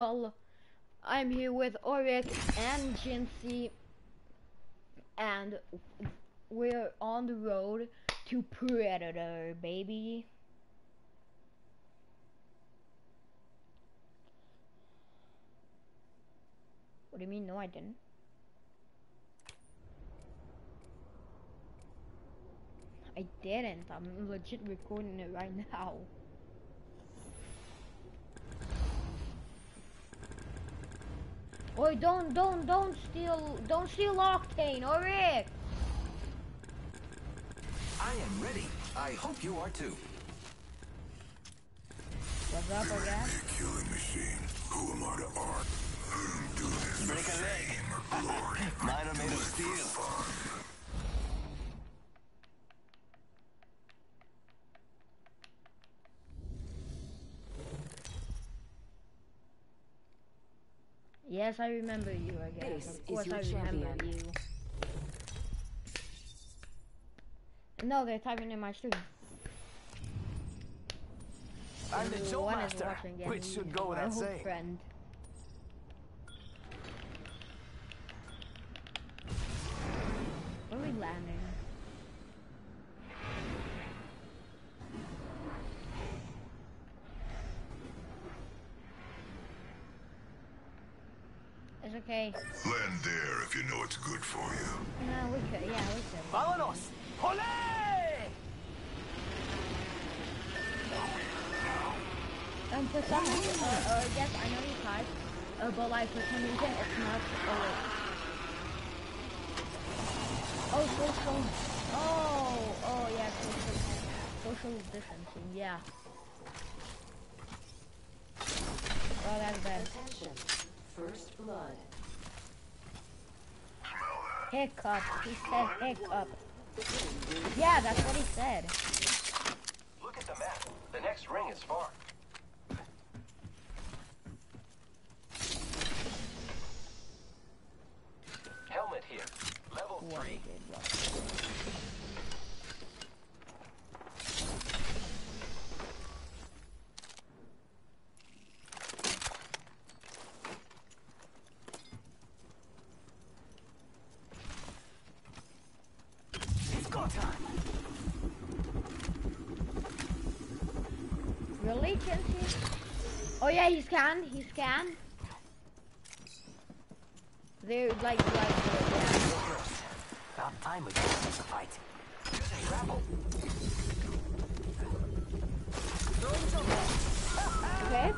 I'm here with Oric and Jinsey, and we're on the road to Predator, baby. What do you mean? No, I didn't. I didn't. I'm legit recording it right now. Oi, don't, don't, don't steal, don't steal Octane, or Rick. I am ready. I hope you are too. What's up, I guess? Killing machine. Who am I to art? Do this Break a leg. Mine are made of steel. Yes, I remember you, I guess. This of course I remember champion. you. No, they're typing in my stream. I'm the Jumpmaster, which should go without saying. friend. Where are we landing? Okay. Land there if you know it's good for you. No, we could. Yeah, we could. Vámonos. Olé! Um, for some reason, uh, uh, yes, I know you type, uh, but like for some reason it's not. Oh wait. Oh, social. Oh, oh yeah, social, social distancing. Yeah. Oh, that's bad. Attention. First blood. Hiccup. He said hiccup. Yeah, that's what he said. Look at the map. The next ring is far. Helmet here. Level What three. did wrong. It's go time. Really, Chelsea? Oh yeah, he scanned. He scanned. They're like, like, yeah. About time we got to fight. Grapple. Okay.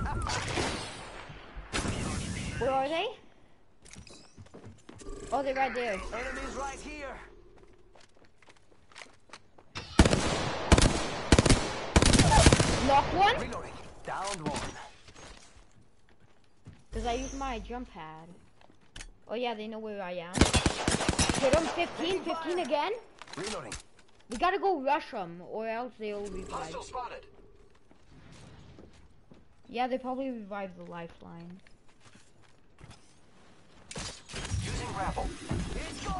Where are they? Oh, they're right there. Enemies right here. Knock one? Reloading. Downed one. Because I use my jump pad. Oh yeah, they know where I am. Hit them 15, 15 again. Reloading. We gotta go rush them, or else they'll revive. Hostile spotted. Yeah, they probably revive the lifeline. Using go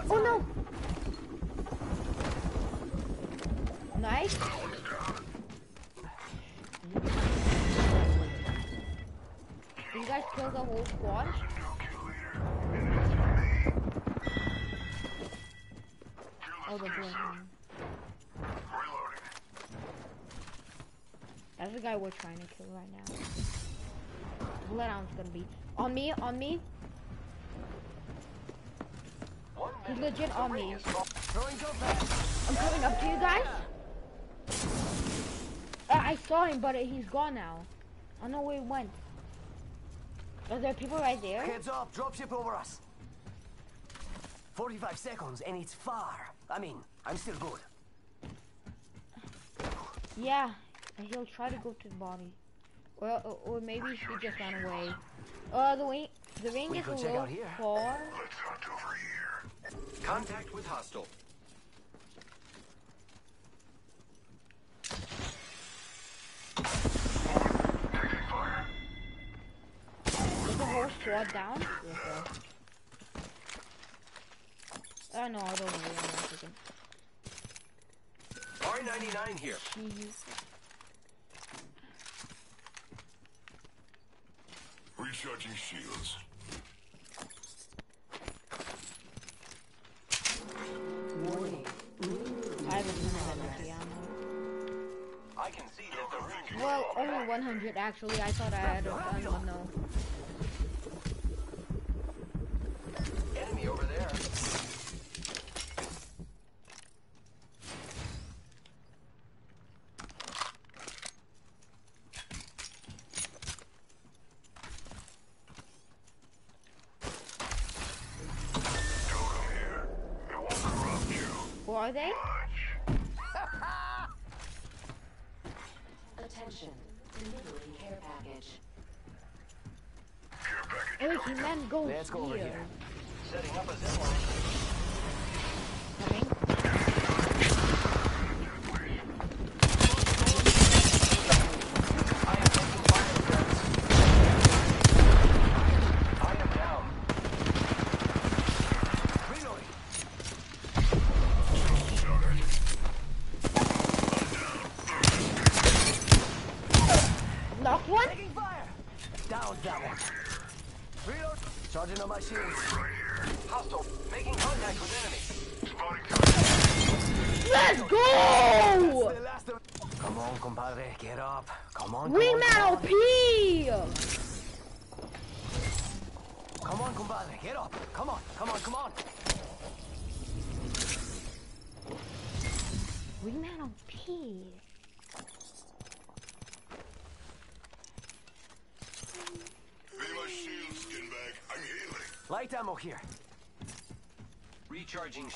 Oh no! Nice. You guys kill the whole squad? Oh, the blue That's the guy we're trying to kill right now. Bloodhound's gonna be on me, on me. He's legit on me. is far. Throwing jump pad. I'm coming up to you guys. Uh, I saw him, but he's gone now. I don't know where he went. Are there people right there? Heads up, dropship over us. 45 seconds and it's far. I mean, I'm still good. Yeah, and he'll try to go to the body. Or, or, or maybe he just ran away. Uh, the ring, the ring We is a could check little out far. Let's hunt over here. Contact with hostile. Taking fire. Is the whole squad down? Yes, sir. Uh, no, I don't know. Wait a second. R99 here. Jeez. Recharging shields. Warning. I have a ton of energy ammo. I can see that the. Well, only 100 actually. I thought I had a ton, but no.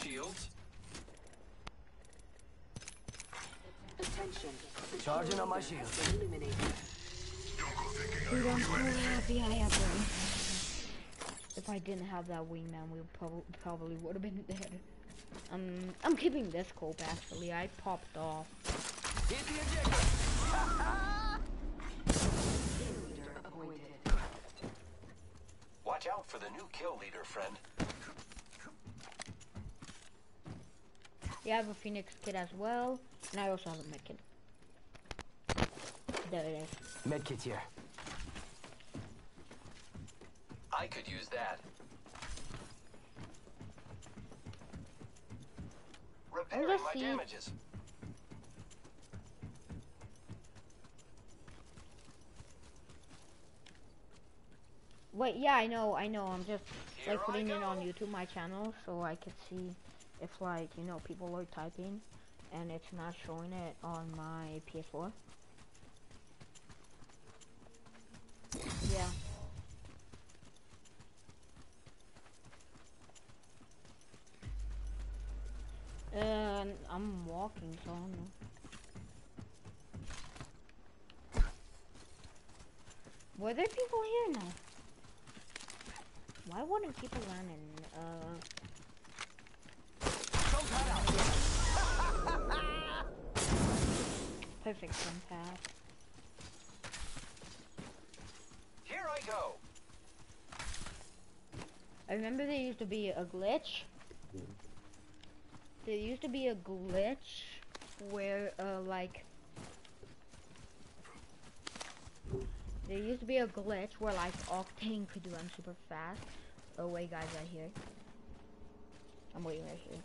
Shields. Attention. Charging on my shields. Eliminated. Don't go thinking Dude, I owe I'm so happy I have one. If I didn't have that wingman, we prob- probably would have been dead. Um, I'm keeping this scope actually. I popped off. Hit the ejector. Kill leader appointed. Watch out for the new kill leader, friend. Yeah, I have a phoenix kit as well, and I also have a medkit. There it is. Medkit here. I could use that. Repairing let's my see. damages. Wait, yeah, I know, I know. I'm just Here like putting it on. YouTube, my channel, so I could see if like you know people are typing, and it's not showing it on my PS4. Yeah. Uh, I'm walking, so I don't know. Were there people here now? Why wouldn't people run in, uh... Perfect jump path. Here I go. I remember there used to be a glitch. There used to be a glitch where, uh, like... There used to be a glitch where, like, Octane could run super fast. Oh, wait, guys, right here. I'm waiting right here.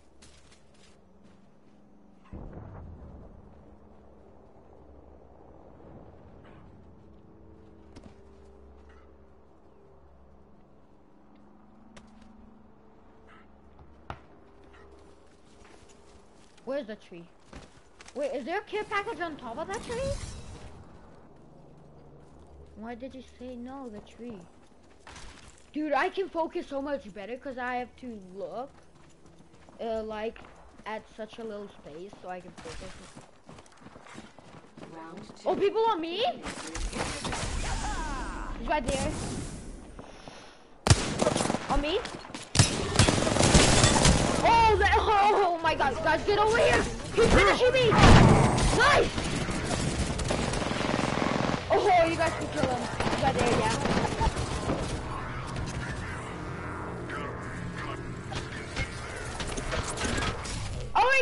Where's the tree? Wait, is there a care package on top of that tree? Why did you say no, the tree? Dude, I can focus so much better because I have to look, uh, like, at such a little space so I can focus. Oh, people on me? He's right there. On me? Oh, the, oh my god, guys, get over here! He's finishing me! Nice! Oh, you guys can kill him. He's right there, yeah.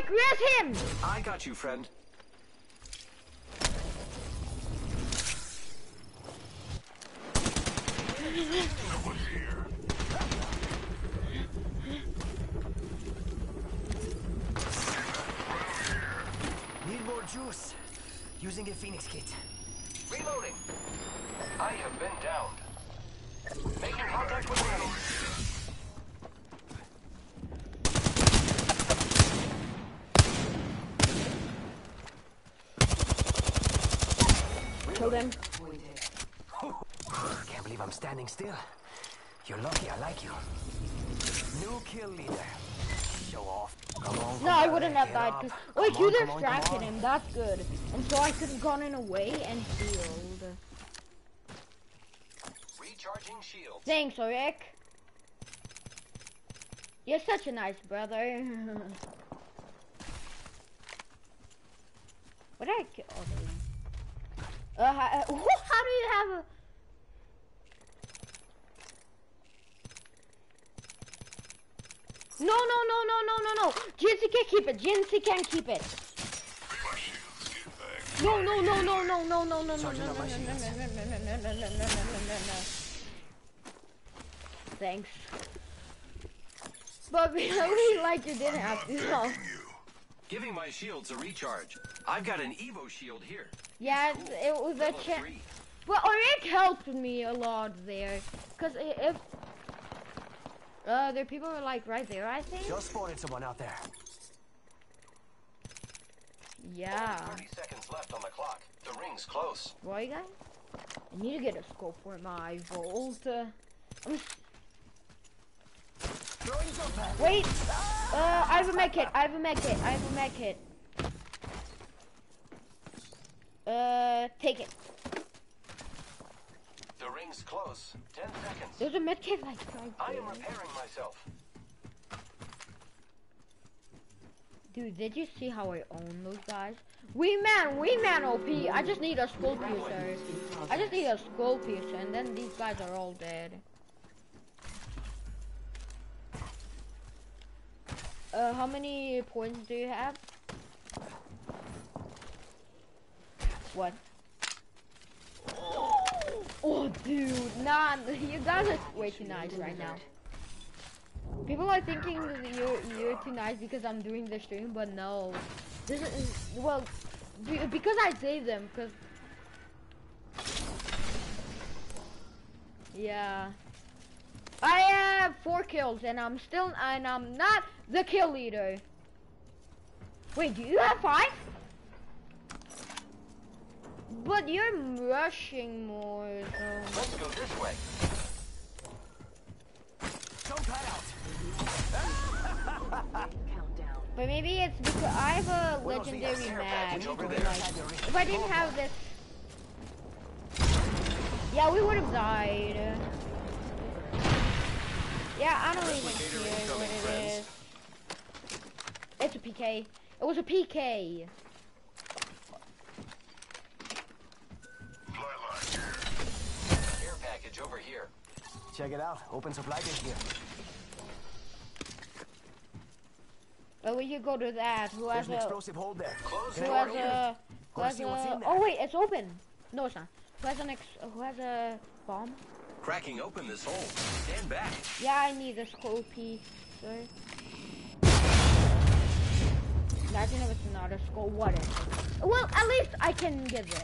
Quick, where's him? I got you, friend. Need more juice. Using a phoenix kit. Reloading. I have been downed. Making contact with enemy. Standing still. You're lucky I like you. New kill leader. Show off. Come on. No, I wouldn't have died up. because wait, on, you distracted him. That's good. And so I could have gone in away and healed. Recharging shield. Thanks, Rick. You're such a nice brother. what did I kill? Oh, uh, how, how do you have a? No, no, no, no, no, no, no. Jincy can't keep it. Jincy can't keep it. My shields get back. No, no, no, no, no, no, no, no, no, no, no, no, no, Sergeant, no, on no, my no, shields. no, no, no, no, no, no, no, no, no. Thanks. But really, like you didn't have to. No. You. Giving my shields a recharge. I've got an Evo shield here. Yeah, it, was a chance. But Rick helped me a lot there, cause i- if uh, there are people were like right there, I think. Just spotted someone out there. Yeah. 30 seconds left on the clock. The ring's close. Boy, guys, I need to get a scope for my vault. Uh, I'm s- Throwing jump Wait, uh, I have a med kit. I have a med kit. I have a med kit. Uh, take it. The ring's close. 10 seconds. There's a med kit like right I am repairing myself. Dude, did you see how I own those guys? We man, we man OP. I just need a skull piercer. I just need a skull piercer, and then these guys are all dead. Uh, how many points do you have? What? Oh, dude, nah, you guys are way too nice right now. People are thinking you're you're too nice because I'm doing the stream, but no. This is well, be, because I saved them. Cause yeah, I have four kills and I'm still and I'm not the kill leader. Wait, do you have five? But you're rushing more. So. Let's go this way. Jump pad out. But maybe it's because I have a don't legendary mag. package over Like, there. if I didn't have this, yeah, we would have died. Yeah, I don't even care what it is. It's a PK. It was a PK. Package over here. Check it out. Open supply bin here. But we could go to that. Who There's has an a? explosive hold there. Close Can Who I has order a? Who has a? Oh wait, it's open. No, it's not. Who has an ex? Who has a bomb? Cracking open this hole. Stand back. Yeah, I need a scopy, sir. Imagine if it's not a skull. Whatever. Well, at least I can get this.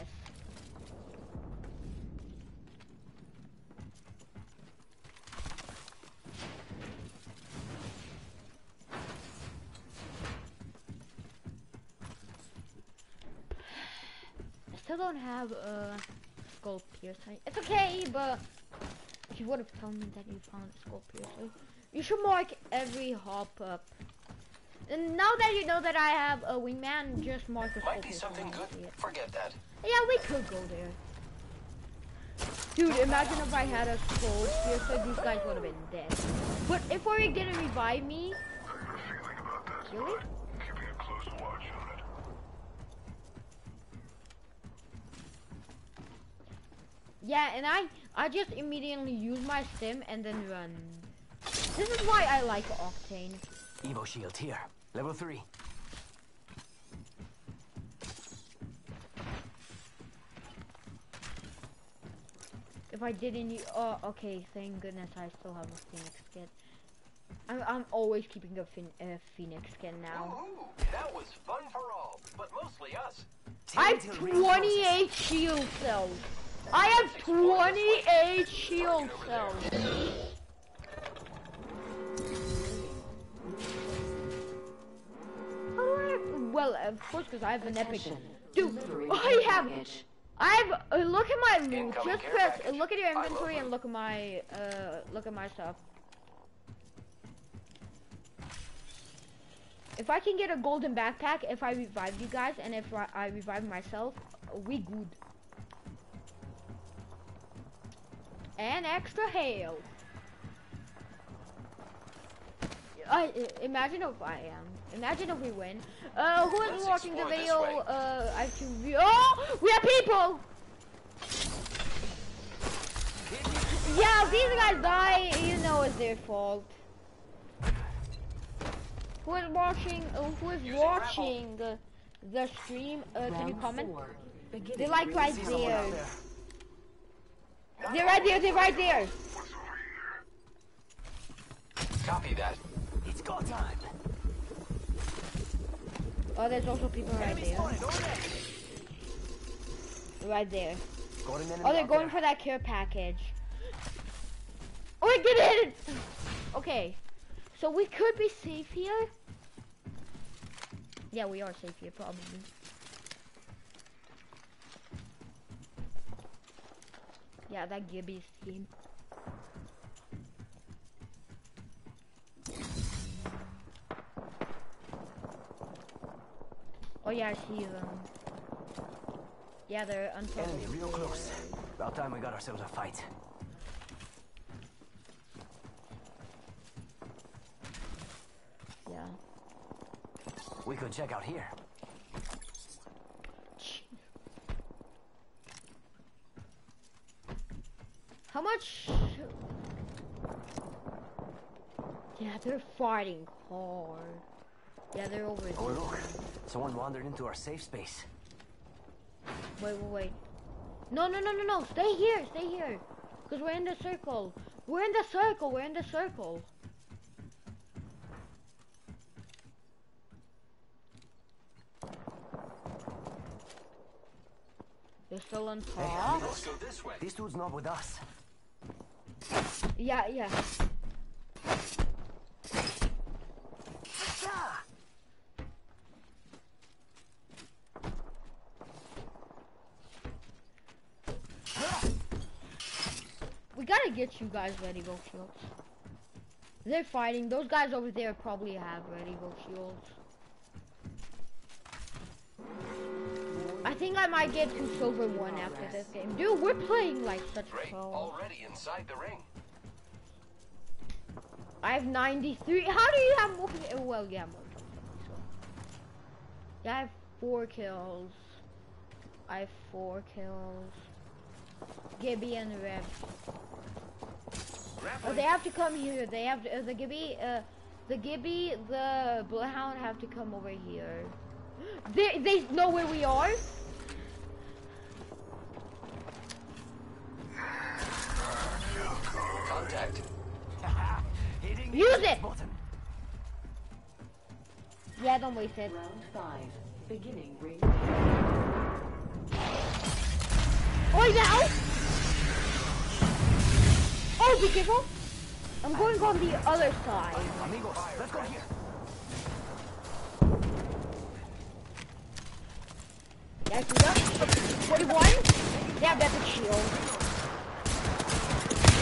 Still don't have a skull piercing. It's okay, but if you would have told me that you found a skull piercer, you should mark every hop up. And now that you know that I have a wingman, just mark a skull Might be something good. Forget that. Yeah, we could go there. Dude, imagine if I had a skull piercer, these guys would have been dead. But if we didn't revive me, How you feeling? Really? Keeping a close watch on it. Yeah, and I I just immediately use my stim and then run. This is why I like Octane. Evo shield here. Level three. If I didn't, u- oh, okay, thank goodness I still have a Phoenix kit. I'm, I'm always keeping a phen uh, phoenix skin now. Ooh, that was fun for all, but mostly us. I Till have 28 shield cells. I have 28 shield cells. I? Well, of course, because I have an epic. Dude, I have. I have. Uh, look at my loot. Incoming Just press. look at your inventory and look at my. Uh, look at my stuff. If I can get a golden backpack, if I revive you guys, and if I, I revive myself, we good. And extra hail. I i- imagine if I am. Imagine if we win. Uh, who is Let's watching the video? Uh, I have to. Re- oh, we have people. Yeah, if these guys die, you know it's their fault. Who is watching? Uh, who is Using watching the, the stream? Uh, can you comment? four. They're like ring right See there. They're right there. They're right there. Copy that. It's go time. Oh, there's also people right there. spotted over there. Right there. Got Oh, they're going for that care package. Oh, I get it! Okay. So we could be safe here. Yeah, we are safe here, probably. Yeah, that Gibby's team. Oh yeah, I see them. Um, yeah, they're top Enemy real close. About time we got ourselves a fight. Yeah. We could check out here. How much? Yeah, they're fighting hard. Yeah, they're over Oh there. look, someone wandered into our safe space. Wait, wait, wait. No, no, no, no, no. Stay here, stay here. Because we're in the circle. We're in the circle, we're in the circle. They're still on top. Hey, Let's go this way. This dude's not with us. Yeah, yeah. Get you guys ready, go shields. They're fighting. Those guys over there probably have ready go shields. I think I might get to silver one after this game. Dude, we're playing like such pro. Already inside the ring. I have 93. How do you have more? uh, Well, yeah, more. So. Yeah, I have four kills. I have four kills. Gibby and Rev. Oh, they have to come here. They have to, uh, the Gibby, uh, the Gibby, the Bloodhound have to come over here. They they know where we are. Contact. Use it! Yeah, don't waste it. Round five. Beginning ring. Oh, out! Oh, be careful! I'm going on the other side. Amigos, let's go here. That's up. 41? Yeah, that's a shield.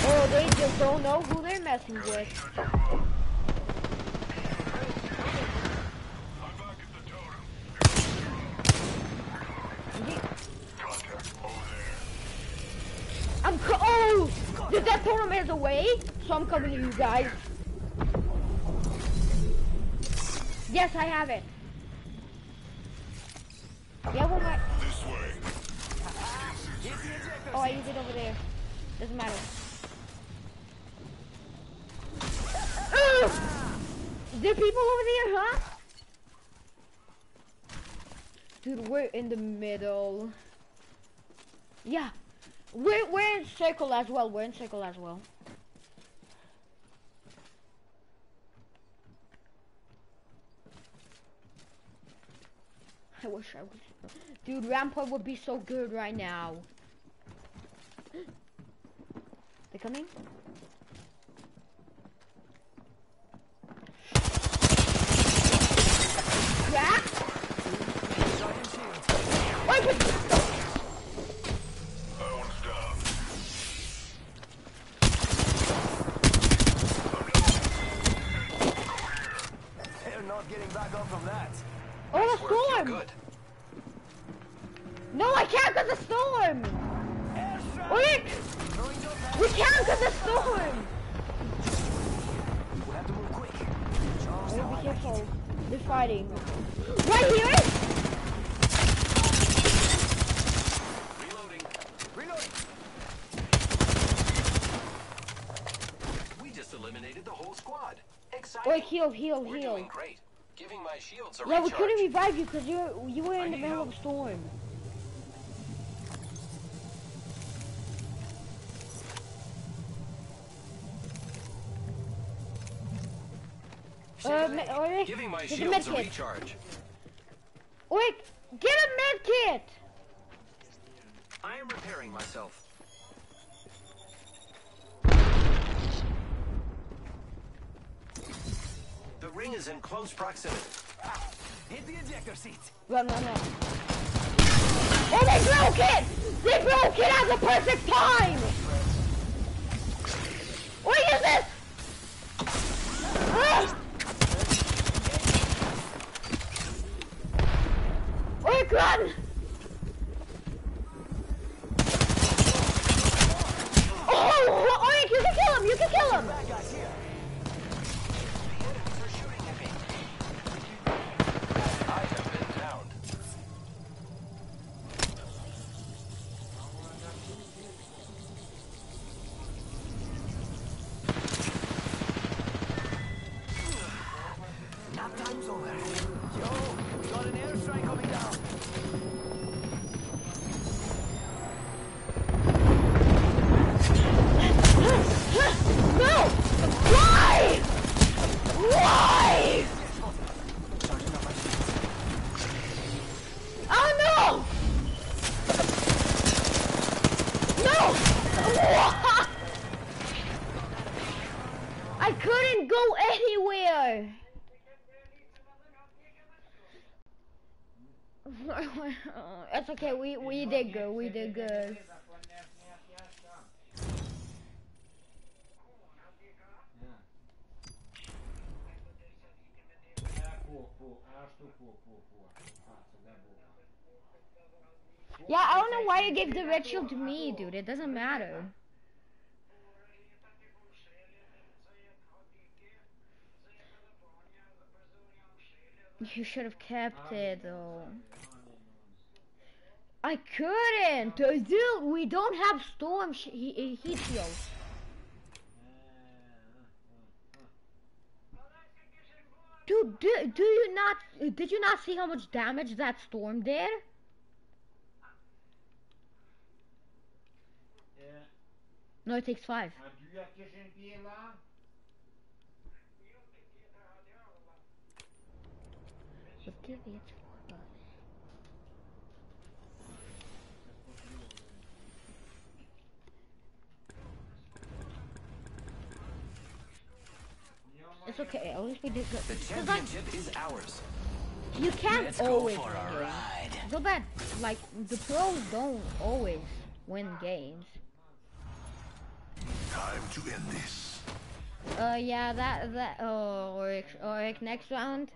Oh, they just don't know who they're messing with. I'm back at the totem. Contact over there. I'm co- oh! The death totem is away, so I'm coming to you guys. Yes, I have it. Yeah, more. This way. Oh, I used it over there. Doesn't matter. Ugh! There are people over there, huh? Dude, we're in the middle. Yeah. We're, we're in circle as well. We're in circle as well. I wish I would. Dude, Rampart would be so good right now. They coming? Crack? Wait. They're not getting back up from that. Oh, the storm! good. No, I can't cause the storm! Wait! Oh, we can't cause the storm! We have to move quick. Just Oh, be careful. They're fighting. Right here? Reloading. Reloading. We just eliminated the whole squad. Oh, Exciting. Wait, heal, heal, We're heal. doing great. Giving my shields a Yeah, we couldn't revive you because you you were I in the middle help. of a storm. Uh, me. Ulrich, Giving my a shields a medkit. recharge. Ulrich, get a med kit! I am repairing myself. Ring is in close proximity. Hit the ejector seat. Run, run, run. Oh, they broke it! They broke it at the perfect time! It's okay. We we did good. We did good. Yeah, I don't know why you gave the red shield to me, dude. It doesn't matter. You should have kept it though. I couldn't, Uh, dude. We don't have storm sh- he- heat shields. Dude, do, do you not? Did you not see how much damage that storm did? No, it takes five. But give it four. It's okay. At least we did good. The 'Cause, like, championship is ours. you can't Let's go always for win a games. ride. So bad. Like the pros don't always win games. Time to end this. Uh, yeah, that that. Oh, or or next round.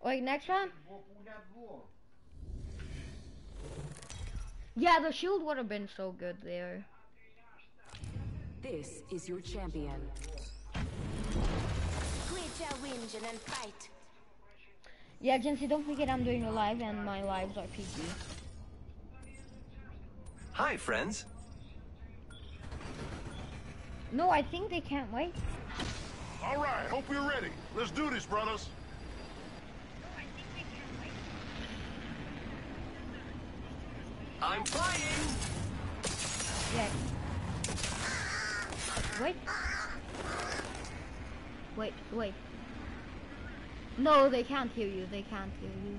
Or next round. Yeah, the shield would have been so good there. This is your champion. Quit your whinging and fight. Yeah, Jency, don't forget I'm doing a live and my lives are PG. Hi, friends. No, I think they can't wait. All right, hope you're ready. Let's do this, brothers. I'm flying! Yes. Wait. Wait, wait. No, they can't hear you. They can't hear you.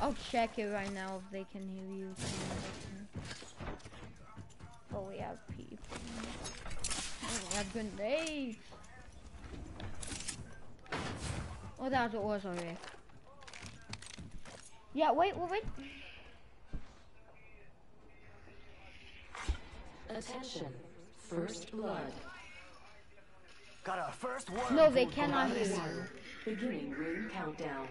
I'll check it right now if they can hear you. Oh, we have people. Oh, we have grenades. Oh, that's what it was already. Yeah, wait, wait, wait. Attention. First blood. Got our first one. No, they cannot hear you. Beginning ring countdown.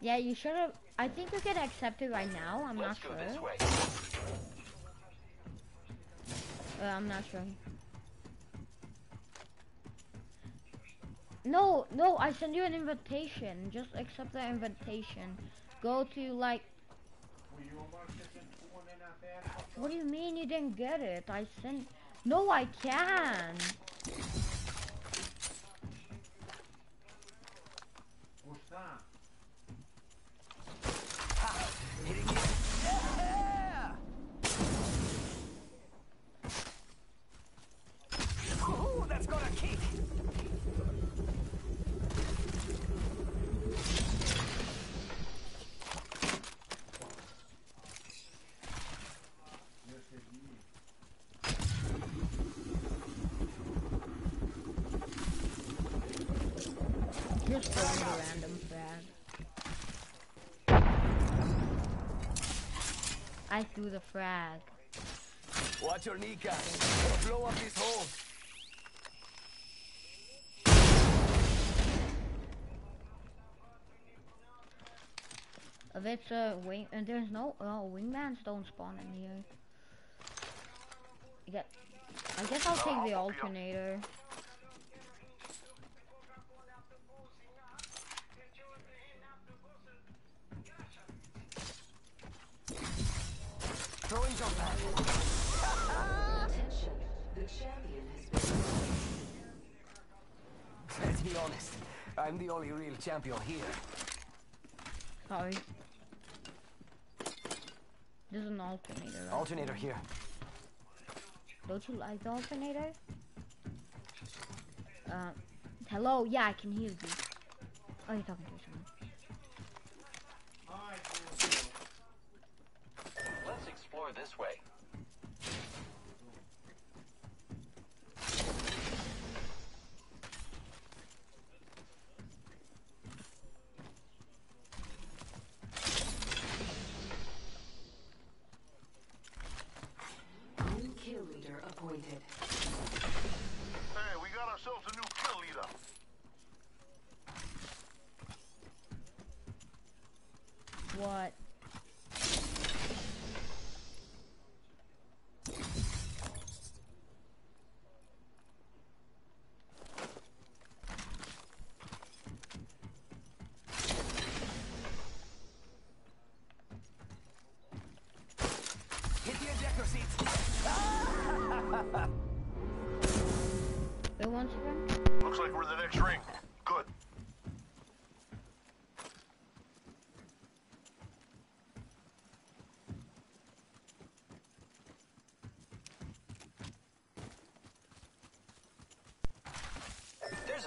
Yeah, you should have. I think we could accept it right now. I'm Let's not sure. Uh, I'm not sure. No, no, I sent you an invitation. Just accept the invitation. Go to like. What do you mean you didn't get it? I sent. No, I can. Hitting you. Yeah! Ooh, that's got a kick. Just throwing a random frag. I threw the frag. Watch your kneecap. Gonna blow up this hole. If it's a wing, and there's no, oh, wingmans don't spawn in here. Get, I guess I'll take the oh, alternator. I'm the only real champion here. Sorry. There's an alternator. Right? Alternator here. Don't you like the alternator? Uh, hello? Yeah, I can hear you. Oh, you're talking to someone. Let's explore this way.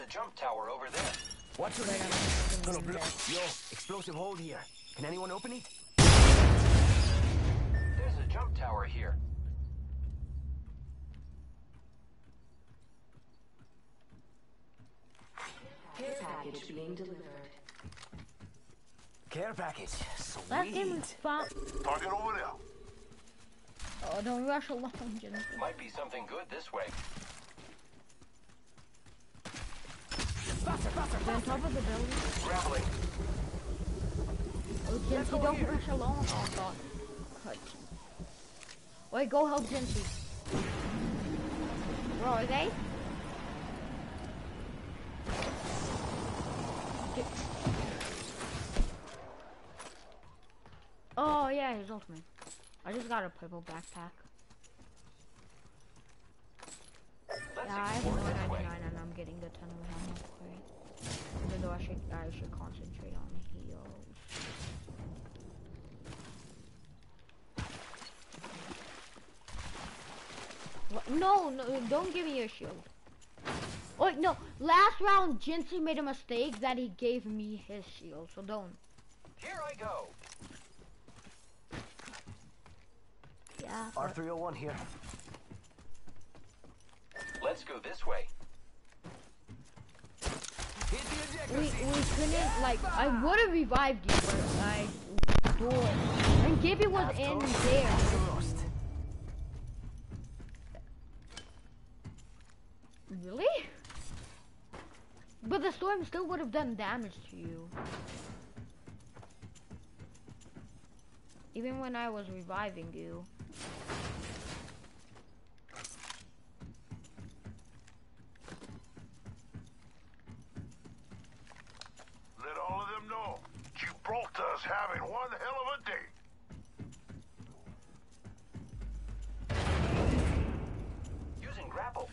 A jump tower over there. Watch your Wait, head. I'm Gonna blow. Yo, explosive hold here. Can anyone open it? There's a jump tower here. Care package being delivered. Care package. Let him Sweet. spawn. Target over there. Oh, don't rush along, Jennifer. Might be something good this way. Faster, faster, Is it on top of the building? Grappling. Oh, Jincy, don't here. rush along. Oh, God. Cut. Wait, go help Jincy. Where are they? Get- Oh, yeah, his ultimate. I just got a purple backpack. Let's Yeah, I have explore this way. 199 and I'm getting the 10 of ammo crate. Even though I should, I should concentrate on heals. What? No, no, don't give me your shield. Wait, no, last round, Jinsey made a mistake that he gave me his shield, so don't. Here I go. Yeah. R301 here. Let's go this way. Hit the ejector We, we couldn't, like, I would have revived you, but I died. And Gibby was in there. Really? But the storm still would have done damage to you. Even when I was reviving you. Let all of them know Gibraltar's having one hell of a day. Using grapple.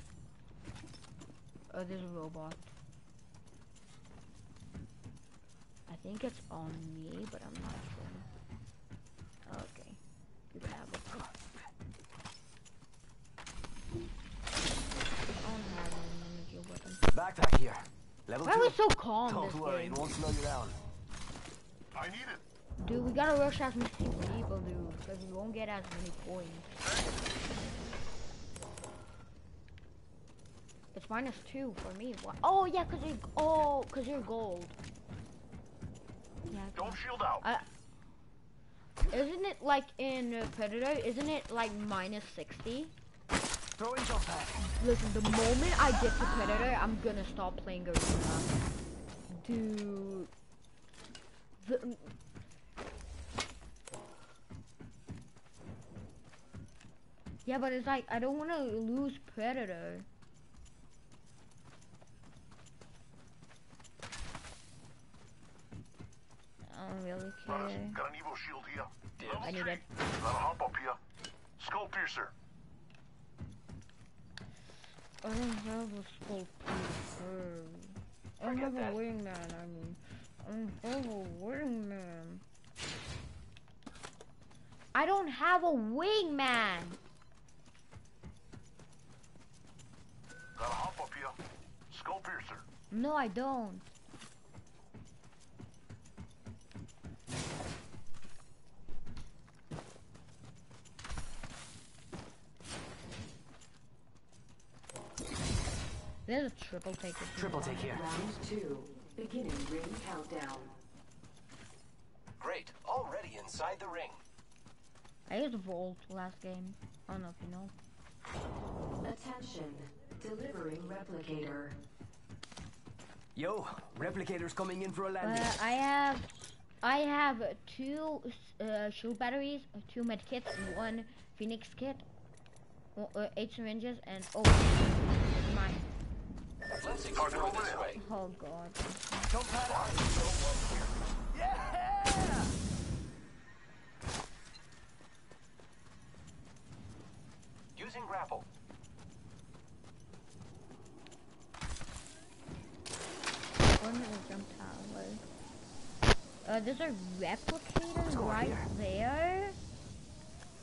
Oh, there's a robot. I think it's on me, but I'm not sure. Okay. You can have it. I don't have any energy weapon. Backpack here. Level Why two. was so calm Don't this worry, game? it won't slow you down. I need it. Dude, we gotta rush as many people, dude, because we won't get as many points. It's minus two for me. Why? Oh yeah, cause you're oh, cause you're gold. Yeah. Don't shield out. Uh, isn't it like in uh, Predator? Isn't it like minus sixty? Throwing jump pad. Listen, the moment I get to Predator, I'm gonna stop playing Arena. Dude. The, yeah, but it's like, I don't want to lose Predator. I don't really care. got an Evo shield here. Level I need it. Got a hop up here. Skull piercer. I don't have a skull piercer. I don't have a wingman, I mean. I don't have a wingman. I don't have a wingman! Gotta hop up here. Skull piercer. No, I don't. There's a triple take. Triple take here. Round two. Beginning ring countdown. Great. Already inside the ring. I used Volt last game. I don't know if you know. Attention. Delivering replicator. Yo, replicator's coming in for a landing. Uh, I have, I have two uh, shield batteries, two med kits, one phoenix kit, uh, eight syringes, and oh, mine. Let's explore this way. Oh god. Yeah! Using grapple. One little jump tower. Uh, there's a replicator right here. there.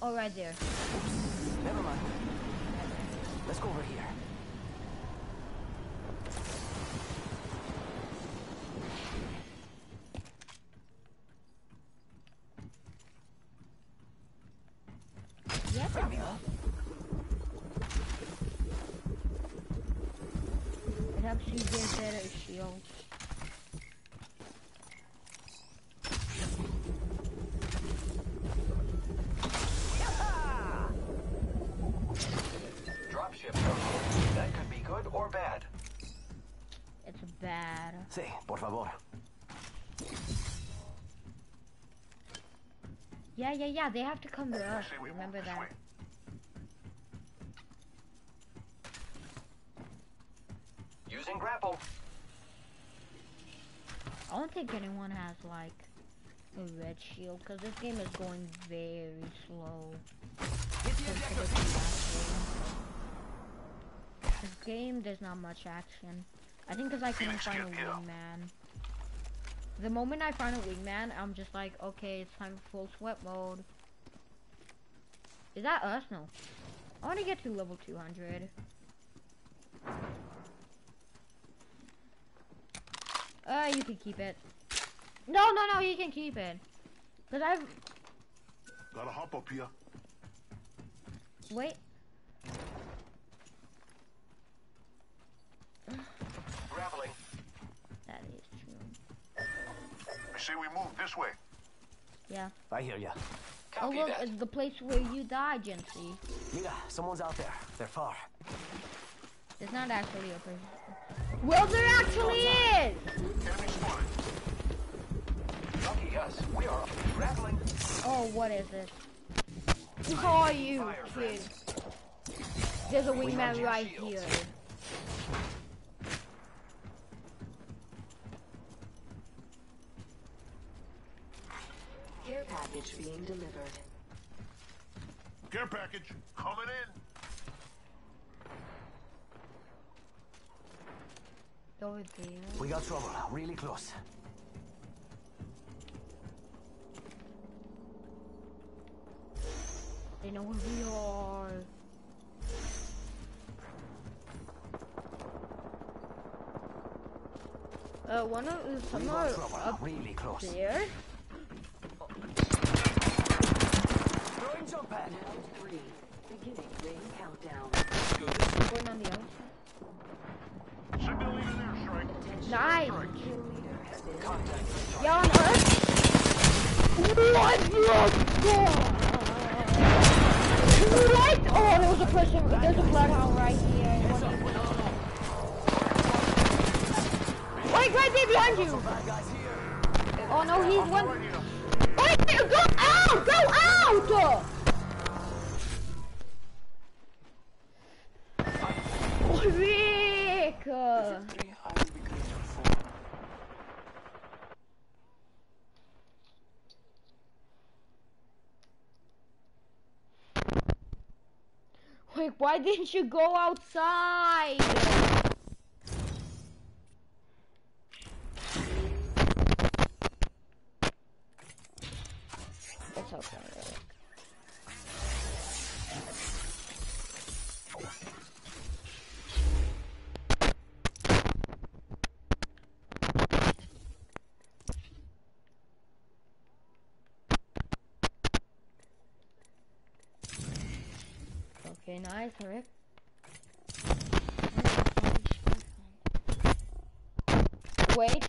Oh, right there. Never mind. Let's go over here. Yes, I know. It helps you get better shields. Dropship. That could be good or bad. It's bad. Sí, por favor. Yeah, yeah, yeah. They have to come to us. We Remember that. Using grapple. I don't think anyone has like a red shield because this game is going very slow. Hit the compared ejector to the seat. last game. This game, there's not much action. I think because I couldn't find a wingman. The moment I find a wingman, I'm just like, okay, it's time for full sweat mode. Is that us? No. I want to get to level 200. Uh, you can keep it. No, no, no, you can keep it. Cause I've Gotta hop up here. wait. Grappling. That is true. I say we move this way. Yeah. I hear ya. Oh look, that. it's the place where you died, Jency. Mira, someone's out there. They're far. It's not actually a person. Well, there actually is. Enemy spotted. Lucky us. We are grappling. Oh, what is it? Who are you, Fire, kid? There's a wingman right shields. here. Care package being delivered. Care package coming in. Over there. We got trouble. Really close. They know where we are. Uh, one of We some got are up Really close. there. Round three. Beginning ring countdown. Going on the other Civilian airstrike. Nice. Yeah, on Earth. What the? What? Oh, there was a person. There's a bloodhound right here. Wait, right there behind you. Oh no, he's one. Wait, go out! Go out! Rick! Wait, why didn't you go outside? Nice, Rick. Wait.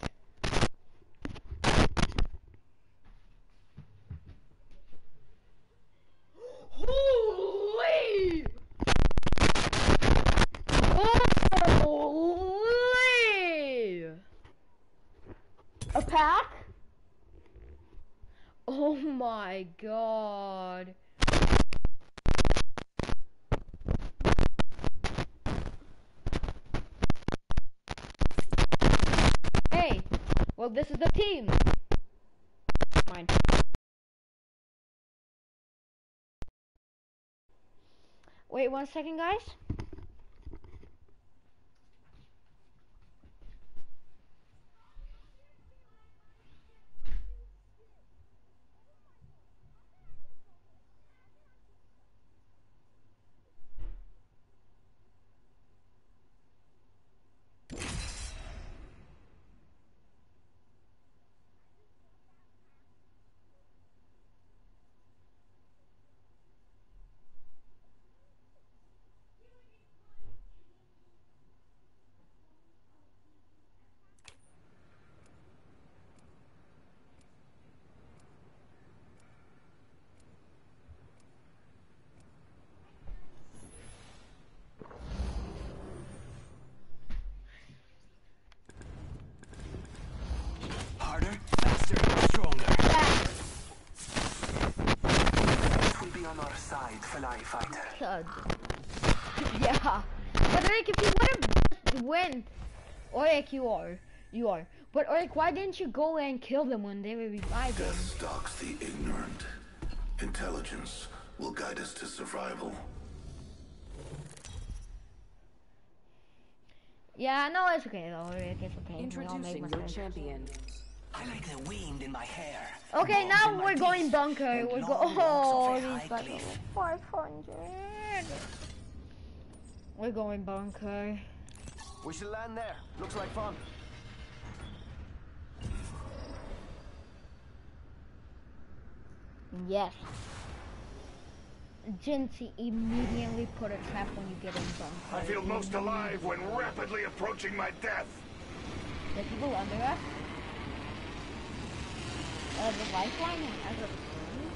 Holy! Holy! A pack? Oh my god. Hey, well this is the team. Mine. Wait one second, guys. Harder, faster, stronger. Yeah. We'll be on our side, Fly Fighter. Thud. yeah. But Rick, if you would have win, Orik, you are, you are. But Orik, why didn't you go and kill them when they were reviving? Death stalks the ignorant. Intelligence will guide us to survival. Yeah, no, it's okay though, Rick. It's okay. We all make Introducing your mistakes. champion. I like the wind in my hair. Okay, now we're going teeth, bunker. and We're long going. Oh, these high guys cliff. are 500. We're going bunker. We should land there. Looks like fun. Yes. Jinxie immediately put a trap when you get in. I feel most alive when rapidly approaching my death. The people under us. Uh, the lifeline has a phone.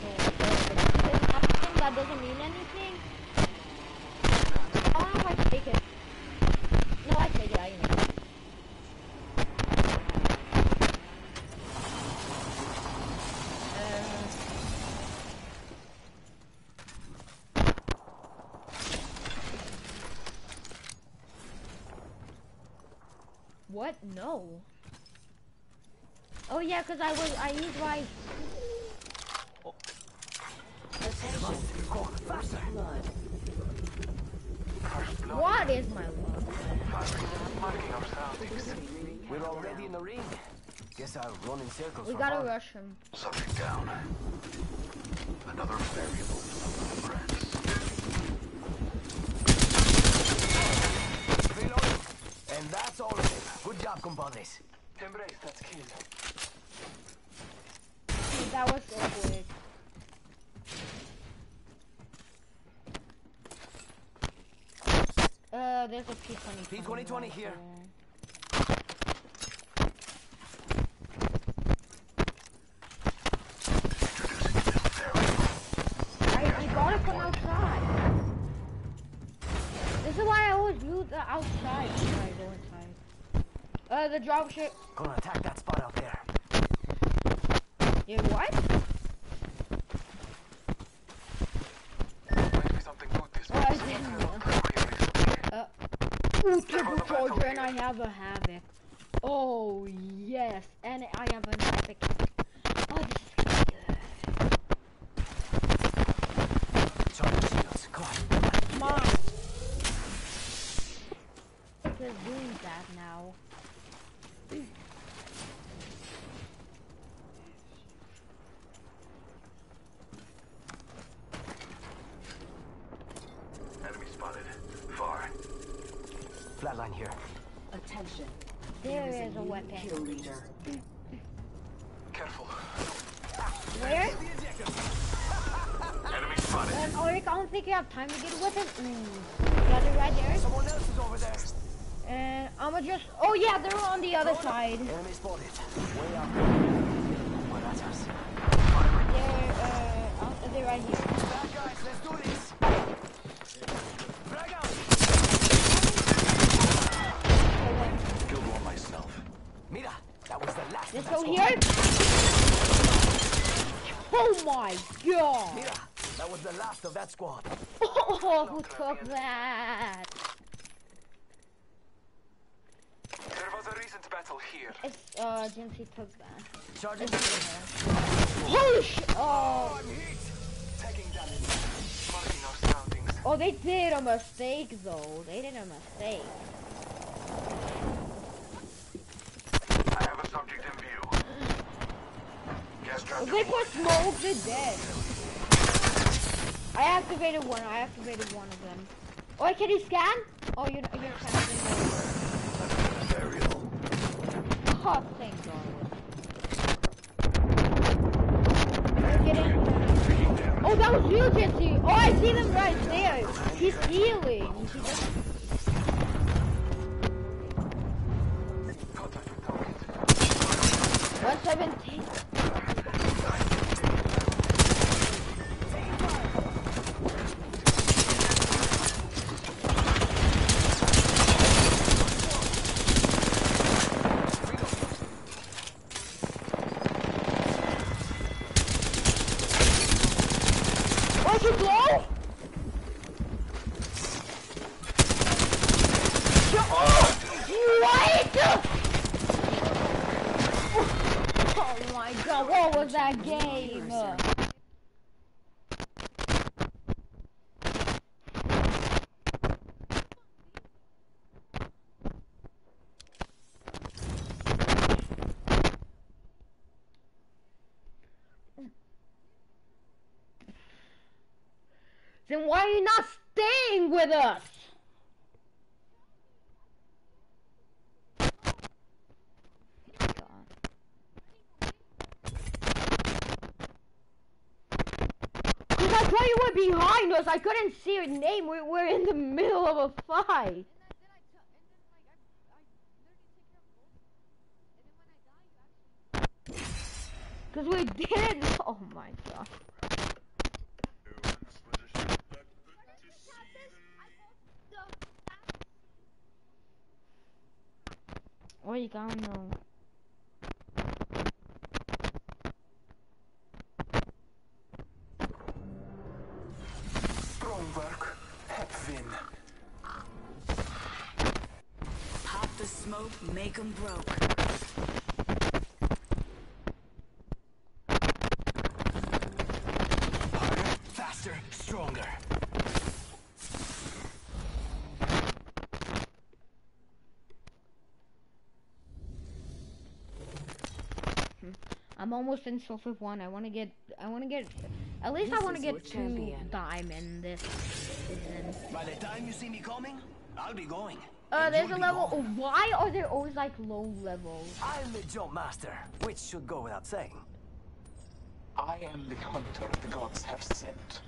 So, uh, the this option, that doesn't mean anything. Oh, I take it. No, I take it. I know. Uh, What? No. Oh yeah, cause I was I used my Go what is my love? We're already in the ring. Guess I'll run in circles We gotta fun. rush him. Subject down. Another variable for France. Reloading. And that's all of them. Good job, compadres. Embrace, that's kill. That was so quick. Uh, there's a P20. P2020 here. I, I got it from outside. This is why I always use the outside when I go inside. The dropship. Gonna attack that spot out there. Yeah, what? Might be something good this I didn't know. Uh, ooh, triple soldier, and I have a havoc. Oh yes, and I have an epic. Oh, this is gonna be good. Charge the shields. Come on. Come on. Just doing that now. Enemy spotted. Far. Flatline here. Attention. There is is a new weapon. Kill leader. Careful. Where? Enemy spotted. Um, Ulrich, I don't think you have time to get a weapon. Mm. Got it right there. Someone else is over there. And I'ma just. Oh yeah, they're on the other side. Enemy spotted. Way up. Oh, that's us. They're uh, they're right here. Back, guys. Let's do this. Drag out. Killed one myself. Mira, that was the last Let's go here. Oh my god! Mira, that was the last of that squad. Oh, who took that? There was a recent battle here. It's uh, Jinxie took that. Charging. Holy sh! Oh, I'm hit. Taking damage. Marking our surroundings. oh, they did a mistake though. They did a mistake. I have a subject in view. Gas trap If they put smoke, they're dead. I activated one. I activated one of them. Oh, can you scan? Oh, you're you're scanning. Oh, thank God. Oh, that was you, Jesse. Oh, I see them right there. He's healing. He just- Contact with target. 117. Oh, she blow? Oh, what? Oh my god, what was that game? Then why are you not staying with us? Because I thought you were behind us. I couldn't see your name. We were in the middle of a fight. Cause we did. Oh my god. Oregano. Strong work. Hepvin. Pop the smoke, make 'em broke. I'm almost in Silver One. I want to get. I want to get. At least I want to get your two diamond this season. By the time you see me coming, I'll be going. Uh, And there's a level. gone. Why are there always like low levels? I'm the jump master, which should go without saying. I am the hunter the gods have sent.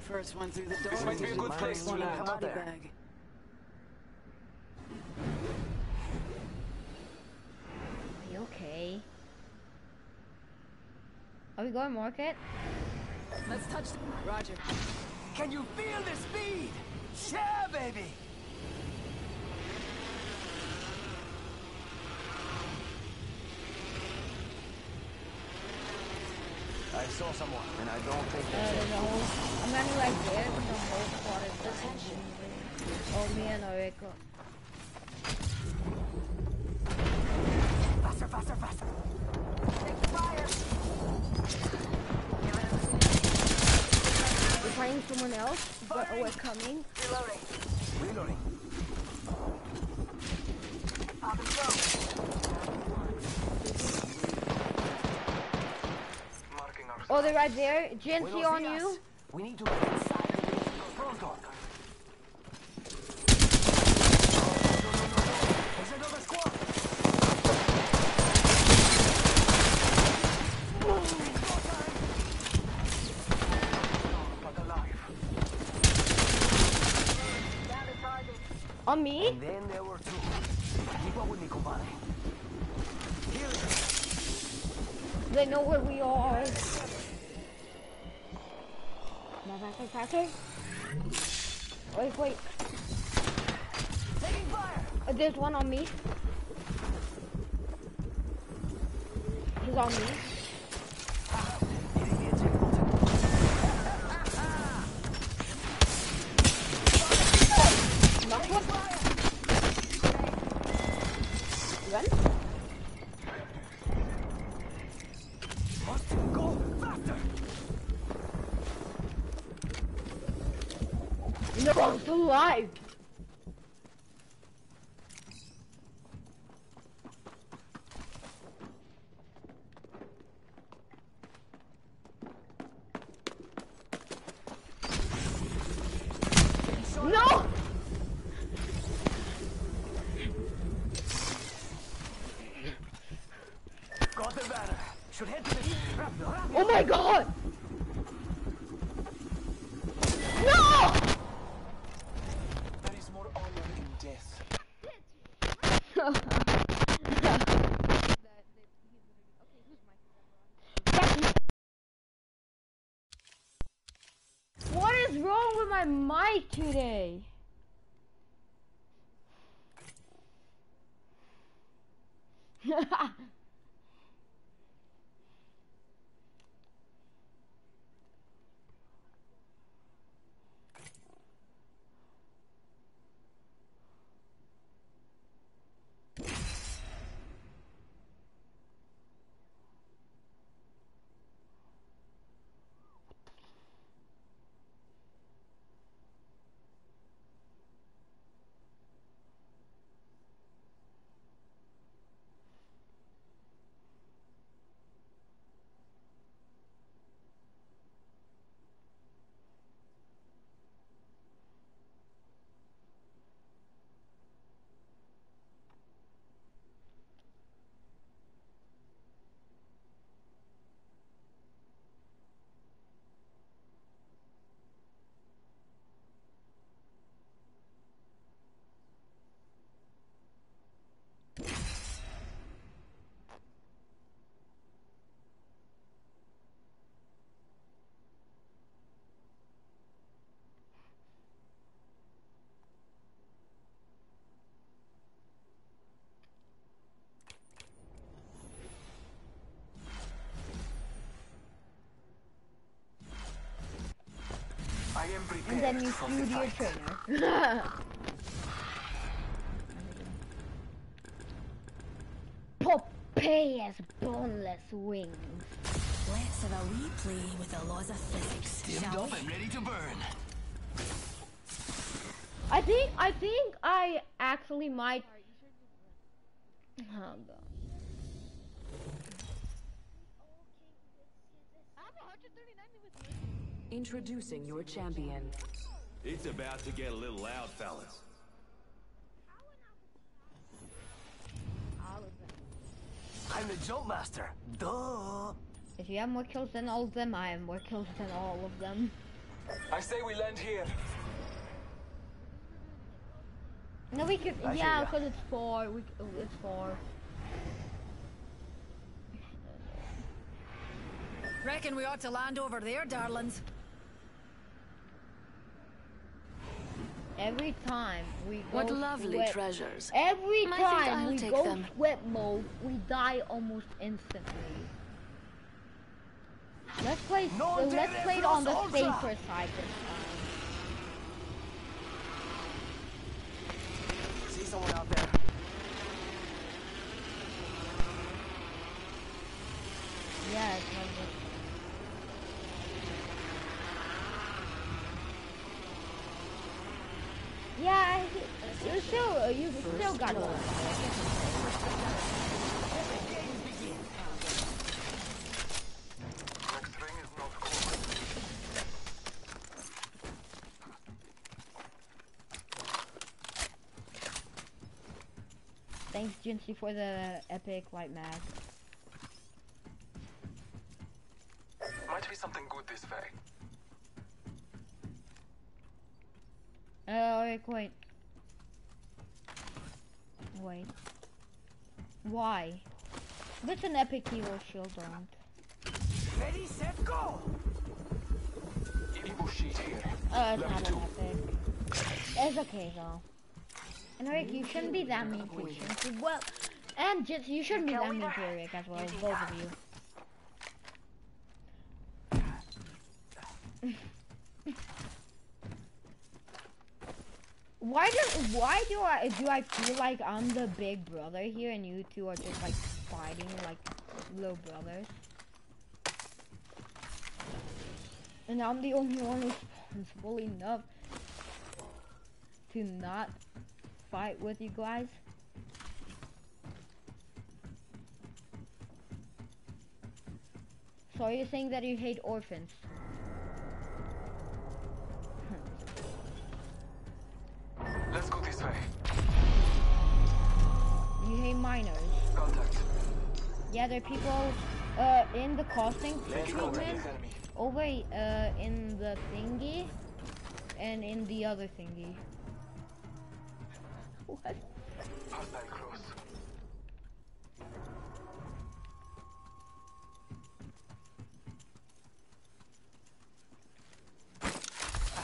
First one through the door. This might be a good place to land. the Come out body there. bag. We going market? Let's touch. The- Roger. Can you feel the speed? Yeah, baby! I saw someone, and I don't think Uh, that's there's a whole. I'm gonna like there. There's a whole squad of attention. Oh, me and Orico. Faster, faster, faster! We're fighting someone else, but oh, we're coming. Reloading. Marking our Oh, they're right there. GNC on dias. you. We need to get inside the base. Pronto. There's another squad. But alive. On me? And then there were two. Keep up with me, compadre. Here. They know where we are. Now faster, faster. Wait, wait. Taking fire. Uh, there's one on me. He's on me. Immediate checkpoint. Knock one. Run. Must go faster. No, I'm still alive. No! Got the banner. Should head to the Rápido, rápido. Oh my god! No! There is more honor in death. what is wrong with my mic today? And then you shoot your trainer. Popeye has boneless wings. Let's have a wee play with the laws of physics, shall we? and ready to burn. I think I think I actually might. Oh god. Introducing your champion. It's about to get a little loud, fellas. I'm the jump master. Duh. If you have more kills than all of them, I have more kills than all of them. I say we land here. No, we could. I yeah, because it's four. We, c- oh, it's four. Reckon we ought to land over there, darlings. Every time we go What lovely sweat, treasures. Every I time we go them. sweat mode, we die almost instantly. Let's play. No uh, let's play it on the reflos, safer side this time. See someone out there? Yeah, it's. Yeah, I- you still uh, you still got cool. Thanks, Jincy, for the epic white mag. It's an epic hero shield don't. Ready, set, go. Evo sheet here. Uh, it's Level not an epic. It's okay though. And Rick, you shouldn't be that mean to Jincy. Well, and just you shouldn't be that mean to Rick as well, both of you. Why do why do I do I feel like I'm the big brother here and you two are just like fighting like little brothers? And I'm the only one responsible enough to not fight with you guys. So you're saying that you hate orphans? Yeah, there are people uh, in the costing treatment, contact with enemy. over uh, in the thingy, and in the other thingy. What? Hostile.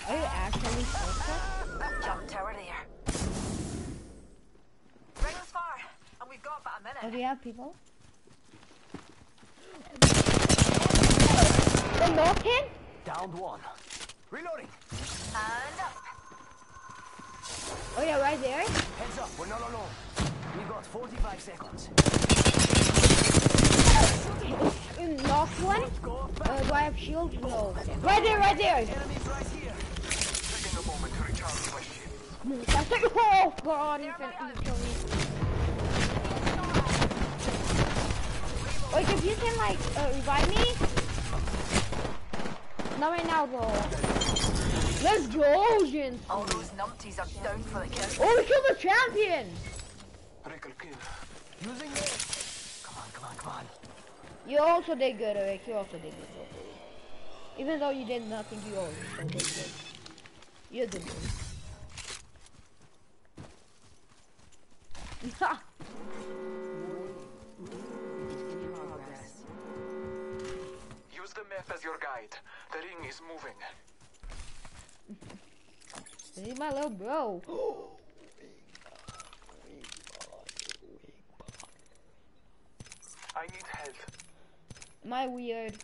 Are you actually focused? Jump tower there. Ring's far, and we've got about a minute. Oh, do you have people? The knock him? Downed one. Reloading. And up. Oh yeah, right there. Heads up, we're not alone. We've got 45 seconds. Knocked one. Uh, do I have shields? No. Right there, right there. Enemies right here. Taking a moment to recharge my shield. That's it. Oh god, he's gonna kill me. Wait, if you can like uh, revive me. Not right now, though. Let's go, Jin. All those numpties are down for the kill. Oh, we killed the champion. Recall kill. Using this. Come on, come on, come on. You also did good, Eric. You also did good. Even though you did nothing, you also did good. You did good. the map as your guide. The ring is moving. This my little bro. I need help. My weird.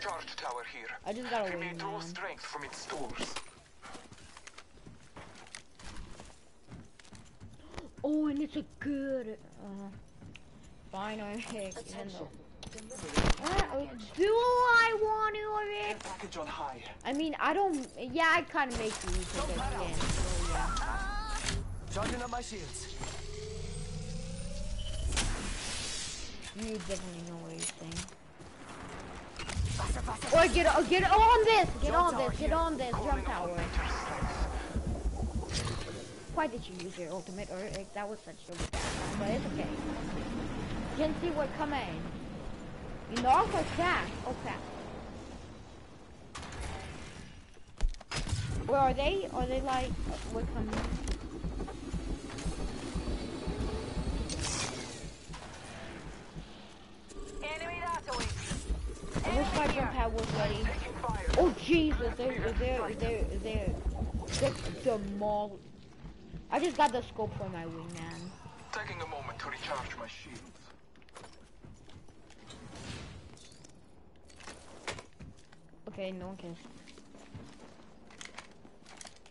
Charge tower. here. I just gotta We may draw man. strength from its stores. Oh, and it's a good. Uh, fine, I pick. Even though. Uh, do I want to or it? Package on high. I mean, I don't. Yeah, I kind of make use it again. So yeah. Charging up my shields. You definitely know what you're saying. Or get uh, get on this, get on this, get on this jump tower. Why did you use your ultimate? Or uh, that was such a bad but it's okay. Didn't see what coming. You knock or crash? Oh crap. Where are they? Are they like what coming? Enemy that. I wish my jump pad was ready. Oh Jesus, they're they're they're they're they're demolished. I just got the scope for my wingman. Taking a moment to recharge my shields. Okay, no one cares.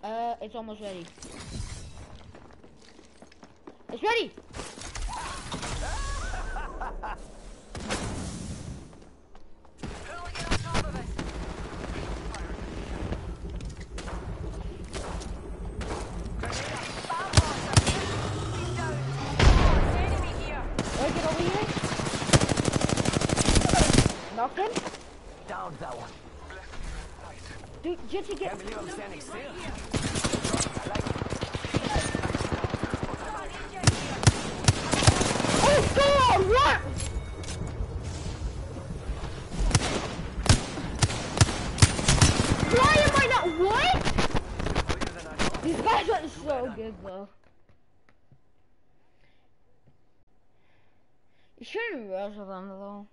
Uh, it's almost ready. It's ready! Who will get on top of it? Enemy here. Wanna get over here? Knock him? Down that one. Can't I'm standing still. Oh what? Why am I not- what? These guys are so good though. You shouldn't rush them though.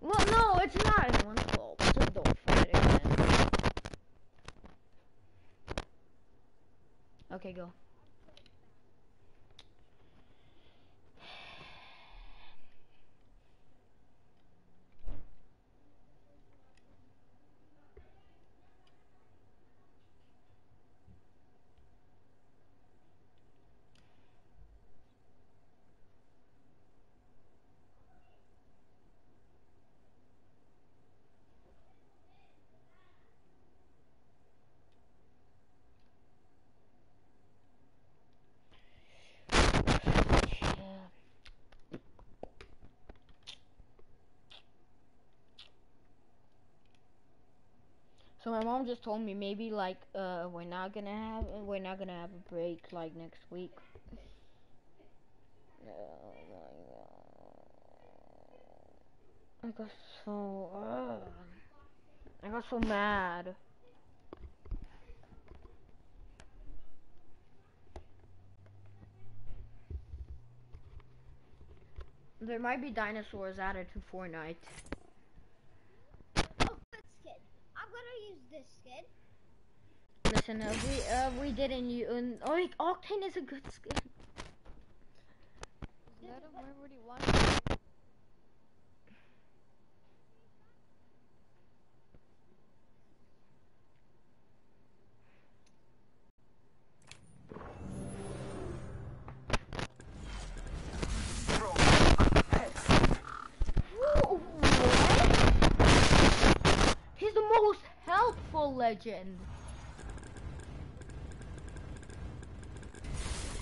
Well, no, it's not anyone's fault. Just don't fight again. Okay, go. So my mom just told me maybe like uh we're not gonna have we're not gonna have a break like next week. Oh. I got so uh, I got so mad. There might be dinosaurs added to Fortnite. Oh, good skin. I'm gonna use this skin. Listen, uh, we uh, we didn't use. Uh, oh, wait, Octane is a good skin. Let him wear what he wants. Who- What? He's the most helpful legend.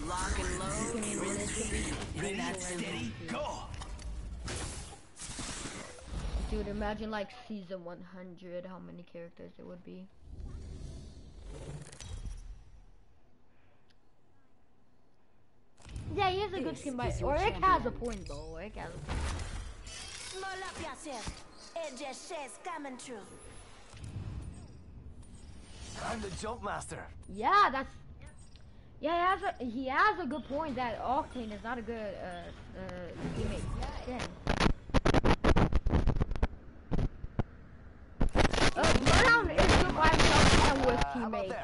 Lock and load. Ready, steady, go. Dude, imagine like season 100, how many characters it would be. Yeah, he has a good skin, but is your Oric has a point though. Oric has a point. Small up yourself. AJ Shay's coming through. I'm the Jumpmaster. Yeah, that's. Yeah, he has a he has a good point that Octane is not a good uh, uh, teammate. Yeah. Uh, Bloodhound is good by himself and uh, with teammates.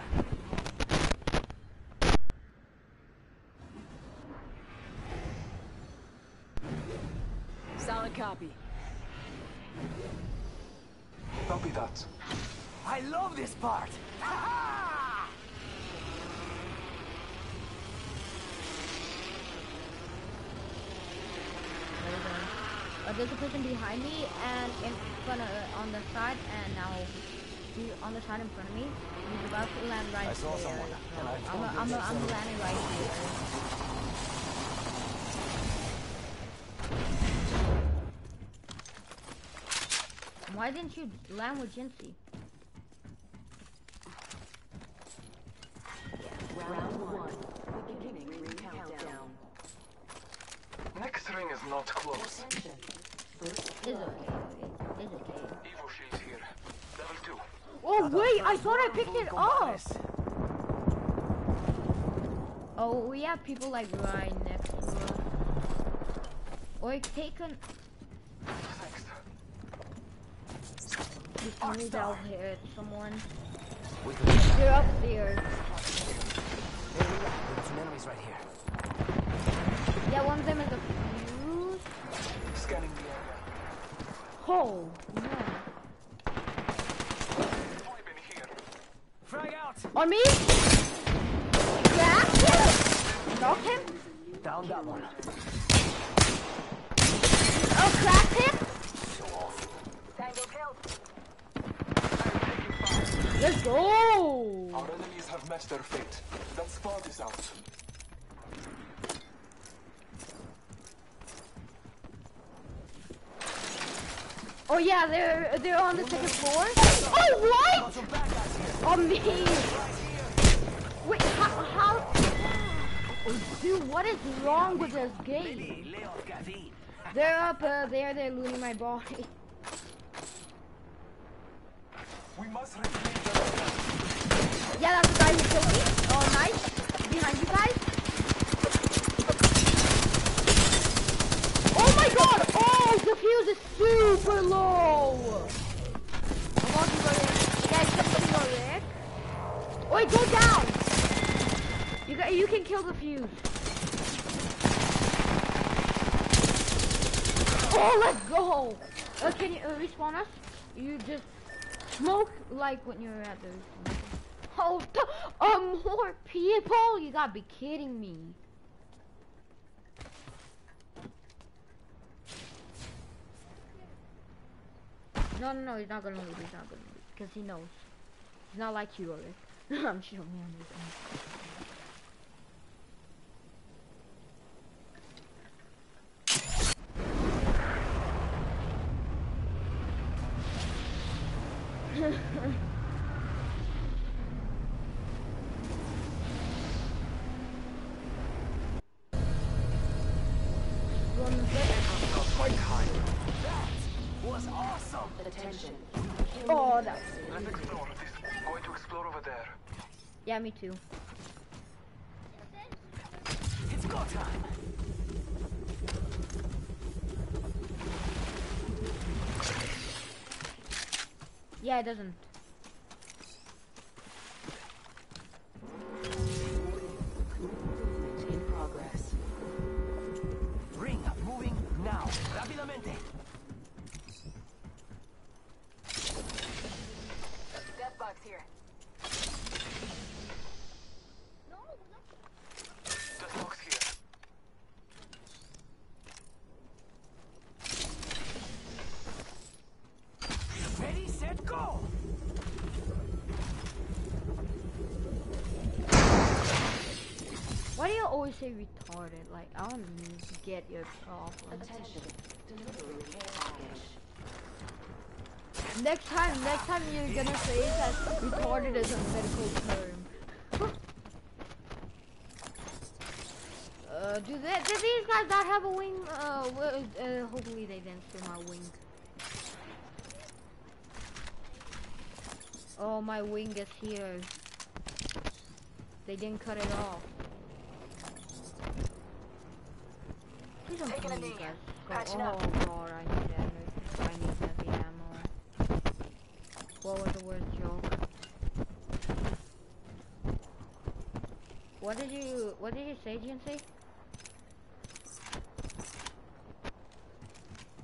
Solid copy. I love this part. Uh, there's a person behind me and in front of, on the side and now he on the side in front of me. He's about to land right I saw there. someone, and I I'm, a, I'm, a, I'm landing right here. Why didn't you land with Jincy? Round one. Beginning ring countdown. Next ring is not close. It's okay. It, okay. Evo shield here. Level two. Oh wait, I thought I picked it up. Oh, we have people like right next to us. Or taken. Thanks. You can move out here at someone. We could get They're upstairs. Here we are. There's some enemies right here. Yeah, one of them is a fuse. Scanning the area. Oh, no. I've been here. Frag out. On me? Yeah? Knock him? Down that one. Oh, cracked him? So off. Tango killed. Let's go! Our enemies have met their fate. Spot is out. Oh yeah, they're they're on the second floor. Oh what? Some bad guys here. On me. Wait, how? how? Oh, dude, what is wrong with this game? Maybe lay off caffeine. They're up uh, there. They're looting my body. We must Yeah, that's the guy who killed me. Oh, nice. Behind you guys. Oh my god! Oh, the fuse is super low. I'm on to Rick. Guys, somebody go Rick. Wait, go down. You got, you can kill the fuse. Oh, let's go. Uh, can you uh, respawn us? You just smoke like when you're at the. Oh, uh, more people? You gotta be kidding me. No, no, no, he's not gonna leave. He's not gonna leave because he knows. He's not like you, Ulrich. I'm sure, man. Was Oh, that's. Let's explore this. Going to explore over there. Yeah, me too. It's go time. Yeah, it doesn't. Always say retarded? Like, I don't need to get your problem. Attention. Package. Next time, next time you're gonna say that retarded is a medical term. uh, do they, do these guys not have a wing? Uh, well, uh, hopefully they didn't steal my wing. Oh, my wing is here. They didn't cut it off. Please don't Taking tell a me guys go- oh up. god, I need ammo. I need heavy ammo. What was the worst joke? What did you what did you say, GNC?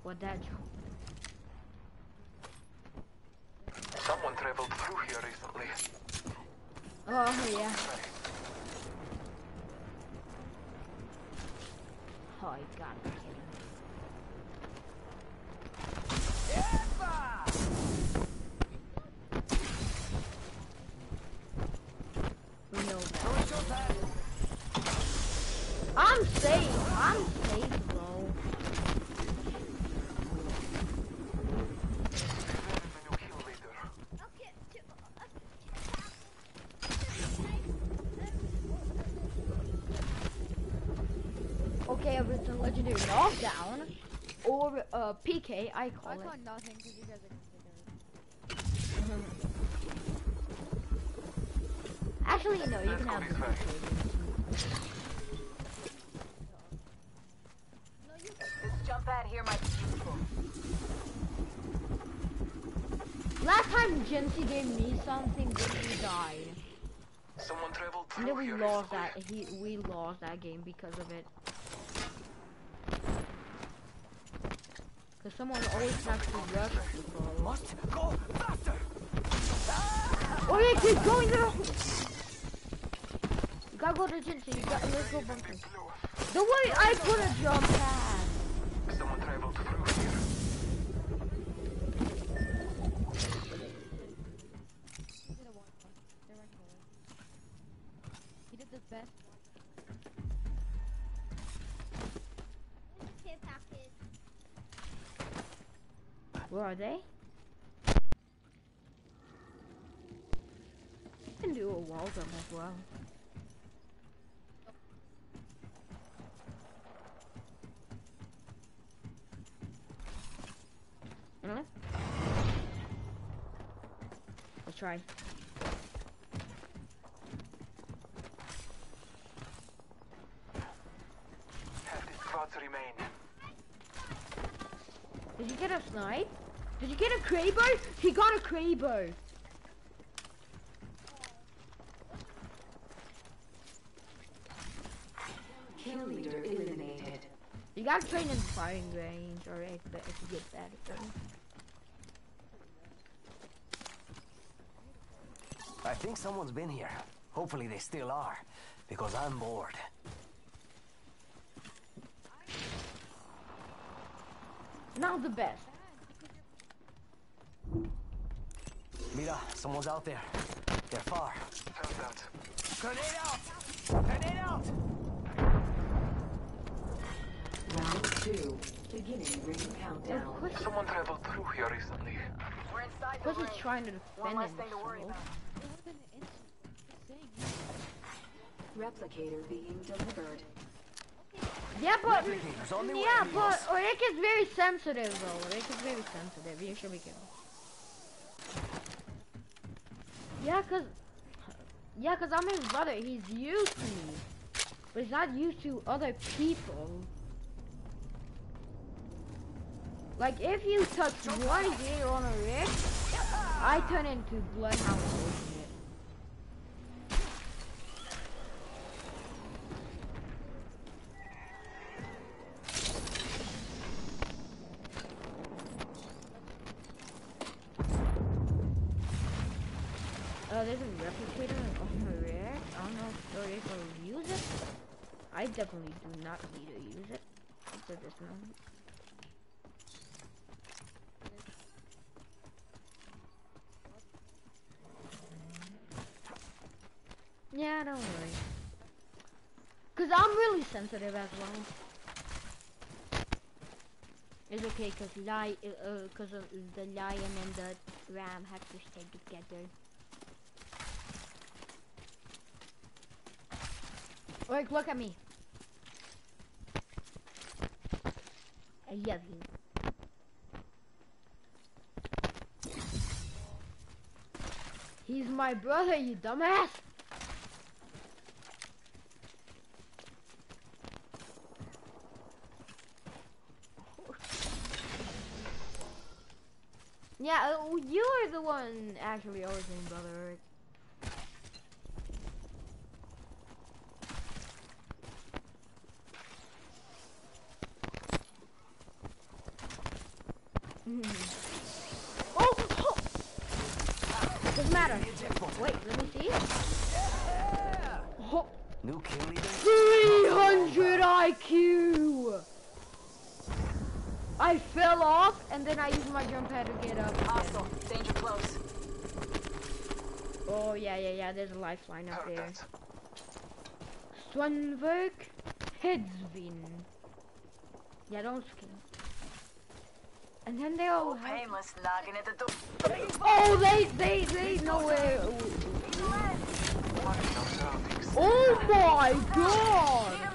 What that jump? Someone traveled through here recently. Oh yeah. Oh, you gotta be kidding me. We know that. I'm safe. I'm safe, bro. Okay, to, uh, Okay, if it's a legendary knockdown or uh, PK, I call I it. nothing because you guys are. Actually, no, you can have the This jump pad here might be useful. Last time Jincy gave me something, Jincy died. Someone traveled And then we lost that. He we lost that game because of it. Cause someone always has to rush. Must go faster. Oh yeah, keep going there. You gotta go to Jincy. You gotta, let's go bunker. Don't worry, I put a jump pad. Someone traveled through here. He did a one. They're running away. He did the best Where are they? You can do a wall jump as well. Know? Let's try. Half the squads remain. Did you get a snipe? Did you get a Kraber? He got a Kraber. Kill leader eliminated. You gotta train in firing range, or if, if you get better. I think someone's been here. Hopefully they still are, because I'm bored. Now the best. Mira, someone's out there. They're far. Found that. Grenade out! Grenade out! Round two. Beginning ring countdown. Of course, Someone traveled through here recently. We're inside of the course ring. trying to One defend less thing to worry about. It would have been an instant. Just saying. Replicator being delivered. Yeah, but Replicators on the yeah, but Rick is very sensitive, though. Rick is very sensitive. You should be careful. Yeah, cause yeah, cause I'm his brother. He's used to me, but he's not used to other people. Like if you touch one here on a Rick, I turn into Bloodhound definitely do not need to use it for this moment. Yeah, don't worry. Cause I'm really sensitive as well. It's okay, cause li uh, uh, cause the lion and the ram have to stay together. Like, look at me. I love you. He's my brother, you dumbass. Yeah, uh, you are the one actually always named brother. Oh, oh! Doesn't matter. Wait, let me see. Oh, New kill leader? 300 IQ! I fell off and then I used my jump pad to get up. Hostile. Danger close. Oh, yeah, yeah, yeah, there's a lifeline up there. Swanberg Headsvin. Yeah, don't scream. And then they all have... Painless knocking at the door. Oh, they, they, they know where... Marking our surroundings. Oh my god!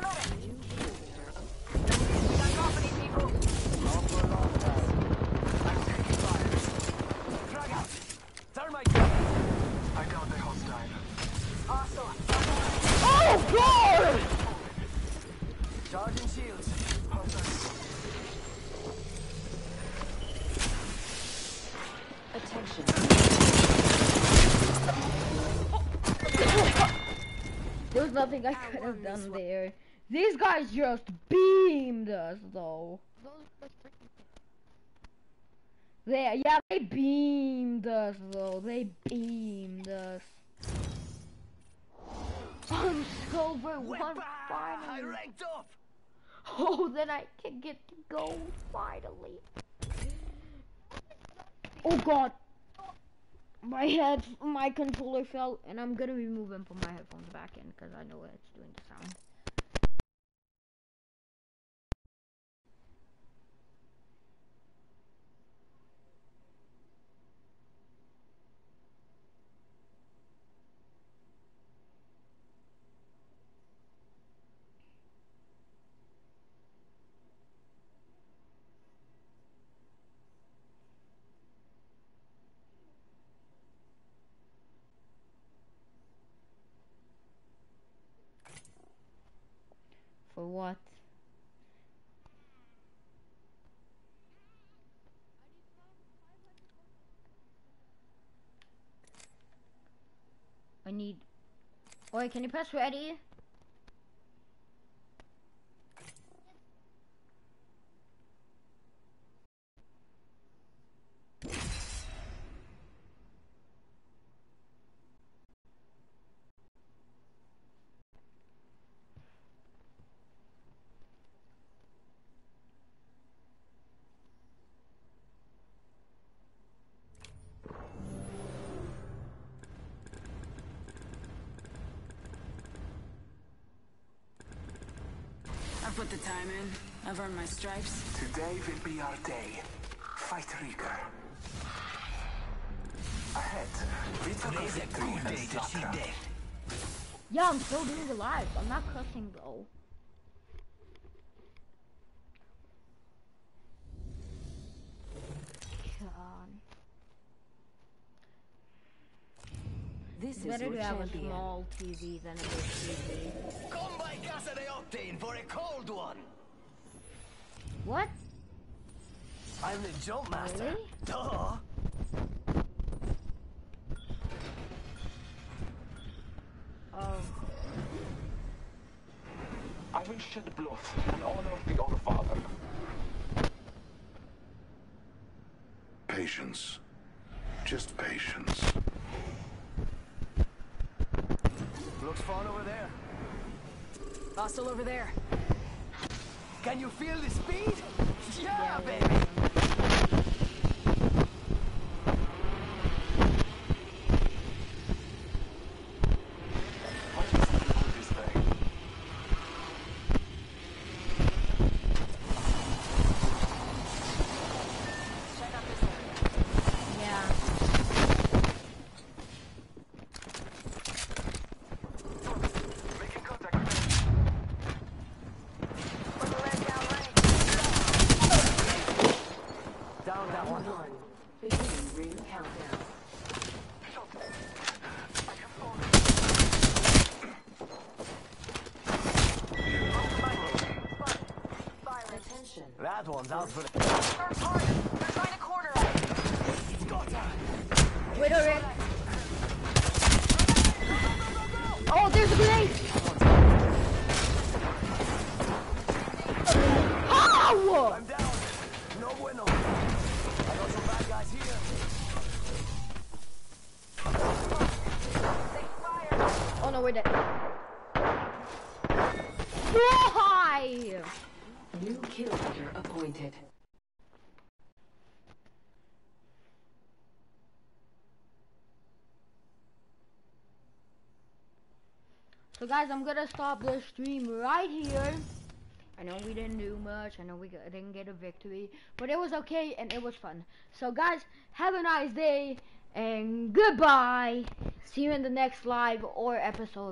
Nothing I could have done there. These guys just beamed us though. They, yeah, they beamed us though. They beamed us. I'm silver one I finally. ranked up! Oh, then I can get to go finally. Oh god. My head, my controller fell, and I'm gonna remove and put my headphones back in because I know it's doing the sound. For what? I need. Wait, can you press ready? I've put the time in. I've earned my stripes. Today will be our day. Fight Rieger. Ahead, we took a Today's a good day to see Zatra. death. Yeah, I'm still doing the live. I'm not cussing though. This is Better your to have a small TV than a big TV. Come by Casa de Octane for a cold one! What? I'm the Jumpmaster. Really? Duh! Oh. I will shed blood in honor of the old Father. Patience. Just patience. Looks fun over there. Hostile over there. Can you feel the speed? Yeah, baby! What is the deal with this thing? Check out this area. Yeah. Making contact. Put the leg down range. Down that one. One. Beginning ring countdown. Attention. One's out for the... So guys, I'm gonna stop the stream right here. I know we didn't do much. I know we didn't get a victory, but it was okay and it was fun. So guys, have a nice day and goodbye. See you in the next live or episode.